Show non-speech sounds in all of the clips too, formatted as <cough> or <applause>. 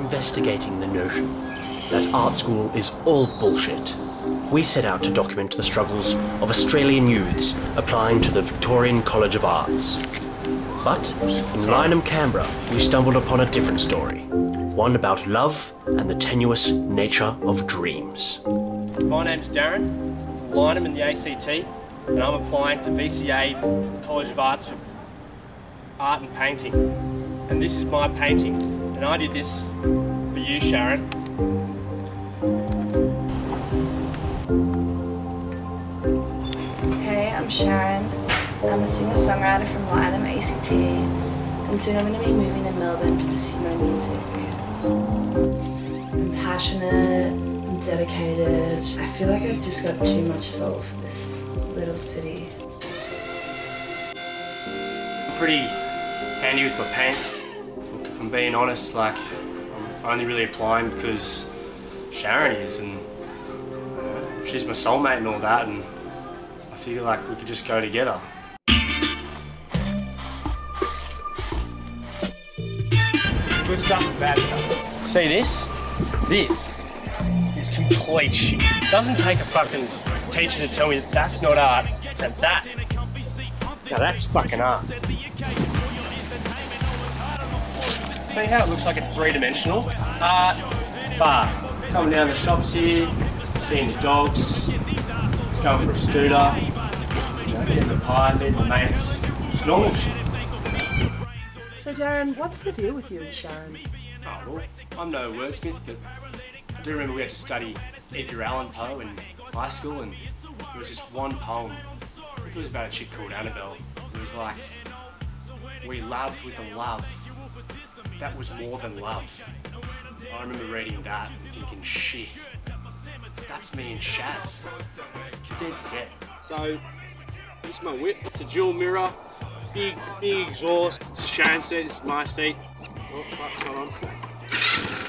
investigating the notion that art school is all bullshit, we set out to document the struggles of Australian youths applying to the Victorian College of Arts. But in Lyneham, Canberra, we stumbled upon a different story. One about love and the tenuous nature of dreams. My name's Darren, from Lyneham in the ACT, and I'm applying to VCA the College of Arts for art and painting. And this is my painting, and I did this for you, Sharon. Hey, I'm Sharon. I'm a singer-songwriter from Lyneham ACT, and soon I'm going to be moving to Melbourne to pursue my music. I'm passionate, I'm dedicated. I feel like I've just got too much soul for this little city. I'm pretty handy with my paints. Look, I'm being honest, like, I'm only really applying because Sharon is, and uh, she's my soulmate and all that, and I feel like we could just go together. Good stuff and bad stuff. See this? This is complete shit. Doesn't take a fucking teacher to tell me that that's not art, that that. Now that's fucking art. See how it looks like it's three-dimensional? Art, far. Coming down the shops here, seeing the dogs, going for a scooter, you know, getting the pie, meeting the mates. Just normal shit. So, Darren, what's the deal with you and Sharon? Oh, well, I'm no wordsmith, but I do remember we had to study Edgar Allan Poe in high school, and there was just one poem. I think it was about a chick called Annabel. It was like, we loved with a love that was more than love. I remember reading that and thinking, shit, that's me and Shaz. Dead set. So, this is my whip. It's a dual mirror, big, big exhaust. It's Sharon's seat, is my seat. Oh, on. <laughs>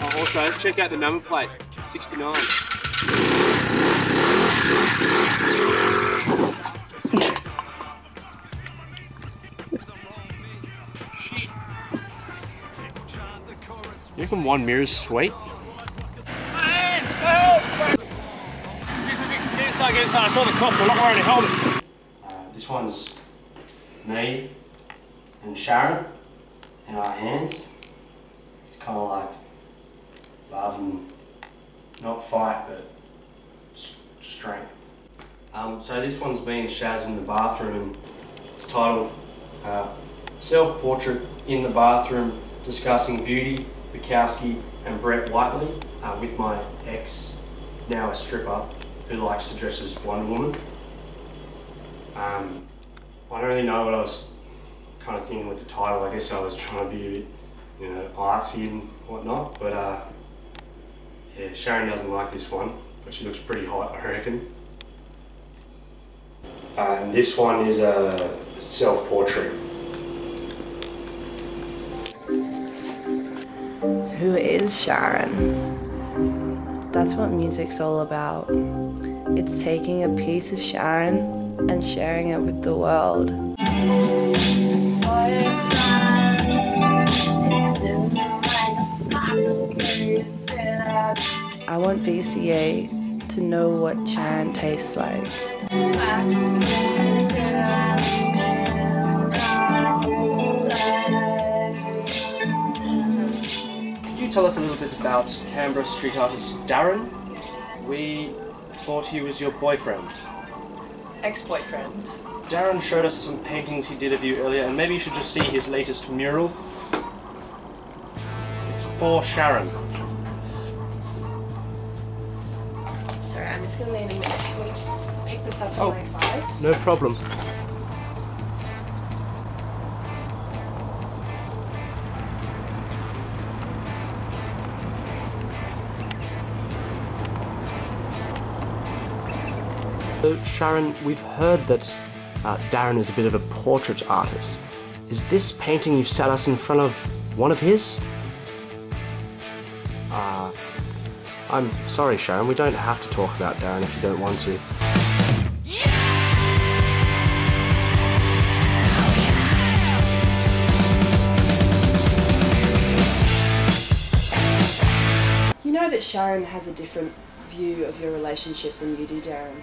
Oh, also, check out the number plate, 69. One sweet? A helmet. Uh, this one's me and Sharon in our hands. It's kind of like love and not fight, but strength. Um, so this one's and Shaz in the bathroom, and it's titled uh, "Self Portrait in the Bathroom," discussing beauty, Bukowski, and Brett Whiteley uh, with my ex, now a stripper, who likes to dress as Wonder Woman. Um, I don't really know what I was kind of thinking with the title. I guess I was trying to be a bit, you know, artsy and whatnot. But uh, yeah, Sharon doesn't like this one, but she looks pretty hot, I reckon. Uh, and this one is a self-portrait. Who is Sharon? That's what music's all about. It's taking a piece of Sharon and sharing it with the world. I want VCA to know what Sharon tastes like. Tell us a little bit about Canberra street artist Darren? We thought he was your boyfriend. Ex-boyfriend. Darren showed us some paintings he did of you earlier, and maybe you should just see his latest mural. It's for Sharon. Sorry, I'm just gonna need a minute. Can we pick this up Oh. at my five? No problem. So, Sharon, we've heard that uh, Darren is a bit of a portrait artist. Is this painting you've sat us in front of one of his? Uh, I'm sorry, Sharon, we don't have to talk about Darren if you don't want to. You know that Sharon has a different view of your relationship than you do, Darren.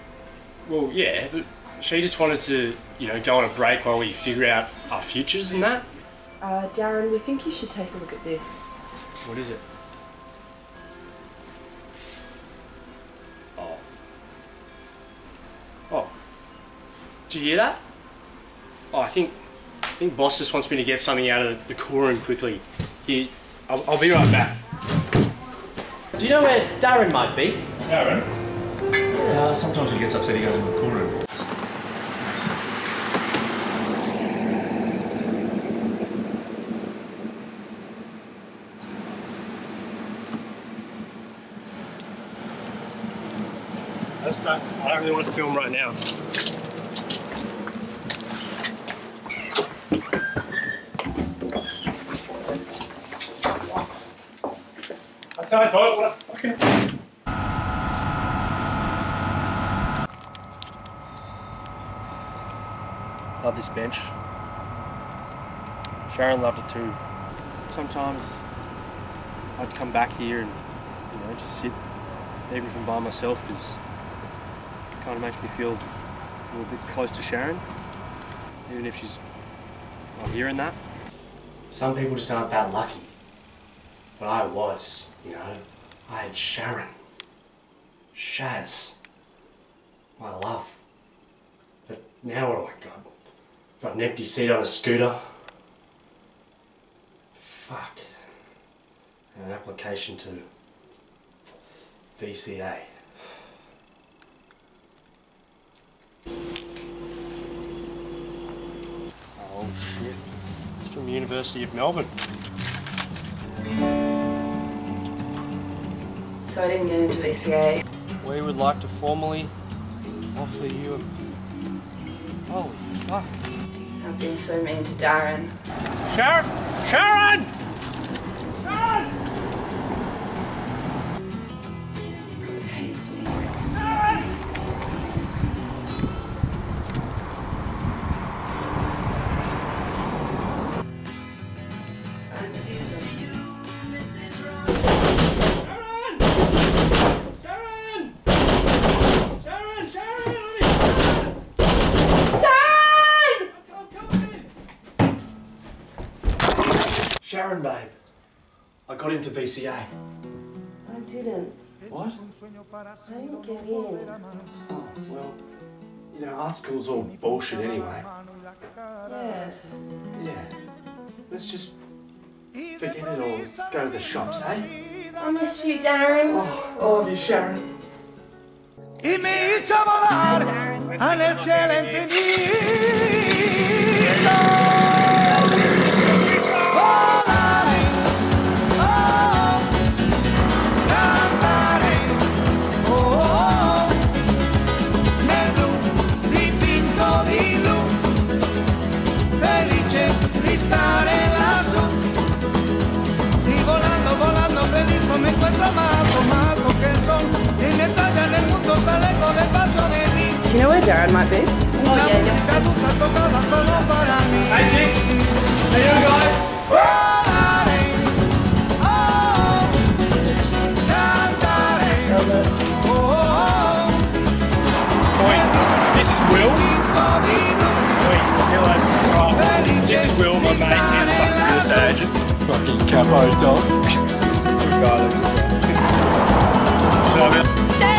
Well, yeah, but she just wanted to, you know, go on a break while we figure out our futures and that. Uh, Darren, we think you should take a look at this. What is it? Oh. Oh. Did you hear that? Oh, I think I think boss just wants me to get something out of the cool room quickly. Here, I'll, I'll be right back. Do you know where Darren might be? Aaron? Uh, sometimes he gets upset he goes in the cool room. I don't, don't really want to film right now. That's how I don't want to fucking. Love this bench. Sharon loved it too. Sometimes I'd come back here and, you know, just sit, even I'm by myself, because it kind of makes me feel a little bit close to Sharon, even if she's not hearing that. Some people just aren't that lucky. But I was, you know. I had Sharon. Shaz. My love. But now what do I got? Got an empty seat on a scooter. Fuck. And an application to VCA. Oh shit. It's from the University of Melbourne. So I didn't get into VCA. We would like to formally offer you a... Holy fuck. I've been so mean to Darren. Sharon! Sharon! Sharon, babe. I got into VCA. I didn't. What? I didn't get in. Oh, well, you know, art school's all bullshit anyway. Yeah. Yeah. Let's just forget it all. Go to the shops, eh? I miss you, Darren. Oh, I love you, Sharon. y me hizo volar en cielo infinito. Do you know where Darren might be? Oh, yeah, yeah. Hey, chicks. How you guys? This is Will. This is Will, my mate. Fucking war. Fucking capo dog. Should I?